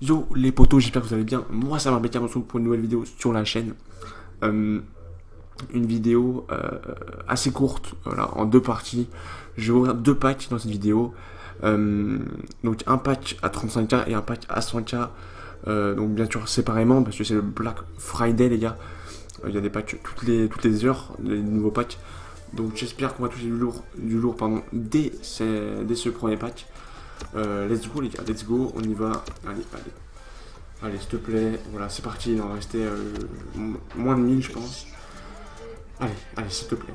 Yo les potos, j'espère que vous allez bien. Moi ça va bien, on se retrouve pour une nouvelle vidéo sur la chaîne. Euh, une vidéo euh, assez courte, voilà, en deux parties. Je vais ouvrir deux packs dans cette vidéo. Euh, donc un pack à 35k et un pack à 100k. Euh, donc bien sûr séparément parce que c'est le Black Friday les gars. Il y a des packs toutes les, toutes les heures, les nouveaux packs. Donc j'espère qu'on va toucher du lourd, du lourd pardon, dès, ce- dès ce premier pack. Euh, let's go les gars, let's go, on y va. Allez, allez. Allez, s'il te plaît. Voilà, c'est parti. Il en restait euh, mo- moins de 1000, je pense. Allez, allez, s'il te plaît.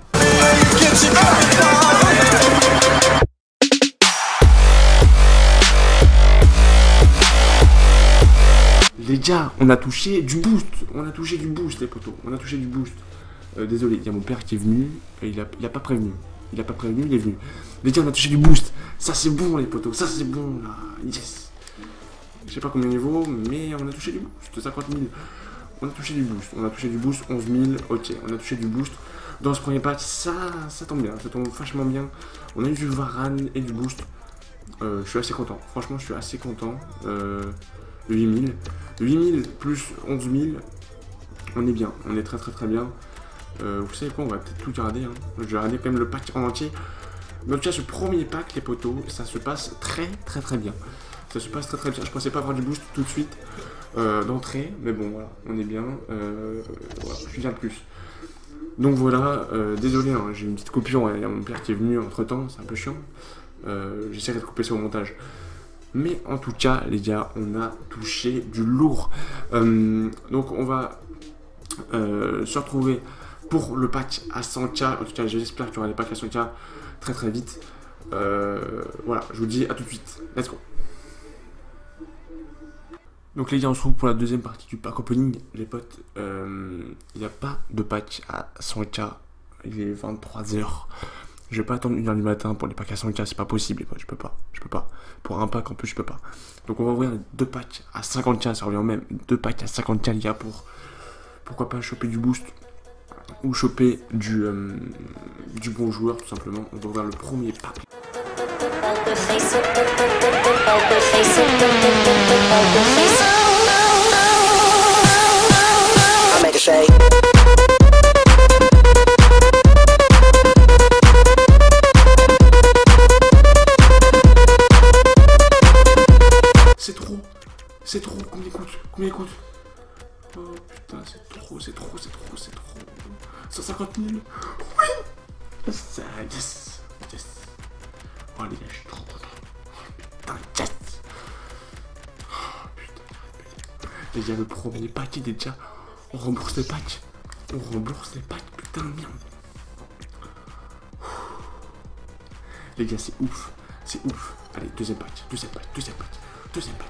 Les gars, on a touché du boost. On a touché du boost, les potos. On a touché du boost. Euh, désolé, il y a mon père qui est venu. il, a, pas prévenu. Il a pas prévenu, il est venu. Les gars, on a touché du boost. Ça, c'est bon, les potos. Ça, c'est bon, là. Yes. Je sais pas combien il vaut, mais on a touché du boost. 50 000. On a touché du boost. On a touché du boost. 11 000. Ok, on a touché du boost. Dans ce premier patch, ça, ça tombe bien. Ça tombe vachement bien. On a eu du Varane et du boost. Euh, je suis assez content. Franchement, je suis assez content. Euh, 8000. 8000 plus 11 000. On est bien. On est très très très bien. Euh, vous savez quoi On va peut-être tout garder. hein. Je vais regarder quand même le pack en entier. Mais en tout cas, ce premier pack, les potos, ça se passe très très très bien. Ça se passe très très bien. Je pensais pas avoir du boost tout de suite euh, d'entrée, mais bon voilà, on est bien. Euh, voilà, je suis bien de plus. Donc voilà, désolé, hein, j'ai une petite coupure, il y a mon père qui est venu entre temps, c'est un peu chiant. J'essaierai de couper ça au montage. Mais en tout cas, les gars, on a touché du lourd. Donc on va se retrouver pour le pack à 100k. En tout cas, j'espère qu'il y aura des packs à 100k très très vite. Euh, voilà, je vous dis à tout de suite. Let's go. Donc les gars, on se retrouve pour la deuxième partie du pack opening. Les potes, euh, il n'y a pas de pack à 100k. Il est 23h. Je vais pas attendre 1h du matin pour les packs à 100k, c'est pas possible je peux pas. Je peux pas. Pour un pack en plus, je peux pas. Donc on va ouvrir deux packs à 50k, ça revient au même. Deux packs à 50k les gars pour pourquoi pas choper du boost ou choper du, euh, du bon joueur tout simplement. On va ouvrir le premier shake. C'est trop C'est trop Combien il coûte? Combien il coûte? Oh putain, c'est trop, c'est trop, c'est trop, c'est trop 150 000 Oui Yes Yes Yes Oh les gars, je suis trop content Putain, yes Oh putain, Les gars, le premier pack il est déjà... On rembourse les packs On rembourse les packs, putain de merde Les gars, c'est ouf. C'est ouf. Allez, deuxième pack, deuxième pack, deuxième pack, deuxième pack.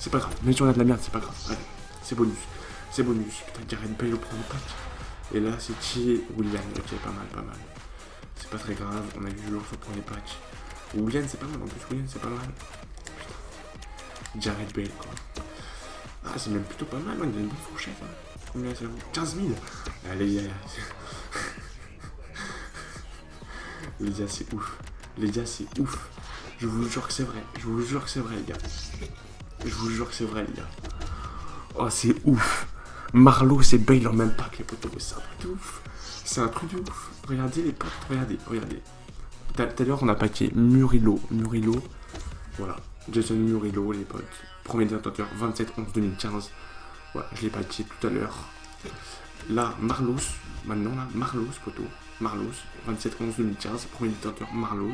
C'est pas grave. Même si on a de la merde, c'est pas grave. Allez, c'est bonus. C'est bonus. Putain, Gareth Bale au premier pack. Et là, c'est qui William. Ok, pas mal, pas mal. C'est pas très grave. On a eu du lourd sur le premier pack. William, c'est pas mal. En plus, William, c'est pas mal. Putain. Jared Bale, quoi. Ah, c'est même plutôt pas mal. man. Il a une bonne fourchette. hein. Combien ça vaut? 15 000 Allez, les gars. Les gars, c'est ouf. Les gars, c'est ouf. Je vous jure que c'est vrai. Je vous jure que c'est vrai, les gars. Je vous jure que c'est vrai, les gars. Oh, c'est ouf. Marlowe, c'est Bale en même pack, les potos. C'est un truc de ouf. C'est un truc de ouf. Regardez, les potes. Regardez, regardez. Tout à l'heure, on a paqué Murillo. Murillo. Voilà. Jason Murillo, les potes. Premier détenteur, 27-11-2015. Voilà, je l'ai paqué tout à l'heure. Là, Marlos. Maintenant, là, Marlos, poteau. Marlos, 27-11-2015. Premier détenteur, Marlos.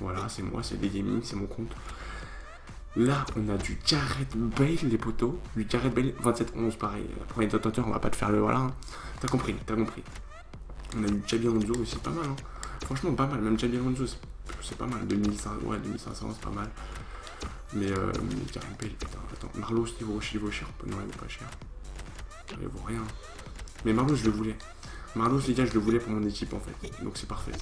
Voilà, c'est moi, c'est des gaming, c'est mon compte. Là, on a du Gareth Bale, les poteaux. Du Gareth Bale, 27-11, pareil. Premier détenteur, on va pas te faire le voilà. hein. T'as compris, t'as compris. On a du Xabi Alonso aussi, pas mal. Hein. Franchement, pas mal. Même Alonso, c'est- pas mal. 2500, ouais, 2500, c'est pas mal. Mais euh, Gareth Bale, putain, attends. Marlos, il vaut, il vaut cher. Non, il vaut pas cher. Il vaut rien. Mais Marlos, je le voulais. Marlos, les gars, je le voulais pour mon équipe, en fait. Donc c'est parfait.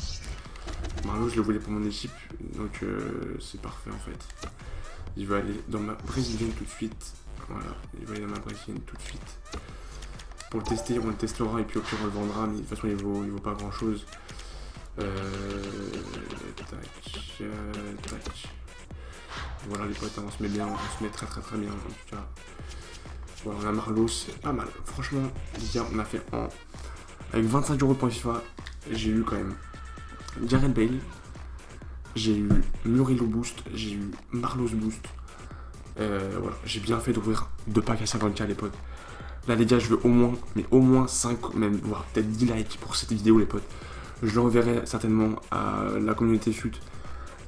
Marlos, je le voulais pour mon équipe. Donc euh, c'est parfait, en fait. Il va aller dans ma brésilienne tout de suite. Voilà, il va aller dans ma brésilienne tout de suite. Pour le tester, on le testera et puis au pire on le vendra, mais de toute façon il vaut, il vaut pas grand chose. Euh, tac. Voilà les potes, hein, on se met bien, on se met très très très bien. Voilà, on a Marlos, c'est pas mal. Franchement, gars, on a fait en... Avec 25 euros de points FIFA, j'ai eu quand même Jared Bale, j'ai eu Murillo Boost, j'ai eu Marlos Boost. Euh, voilà, j'ai bien fait d'ouvrir deux packs à 50k les potes. Là les gars, je veux au moins, mais au moins 5, même voire peut-être 10 likes pour cette vidéo les potes. Je l'enverrai certainement à la communauté FUT.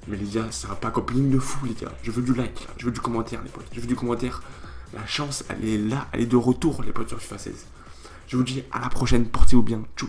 Mais les gars, c'est un pack opening de fou les gars. Je veux du like, je veux du commentaire les potes. Je veux du commentaire. La chance, elle est là, elle est de retour les potes sur FIFA 16. Je vous dis à la prochaine, portez-vous bien. Tchou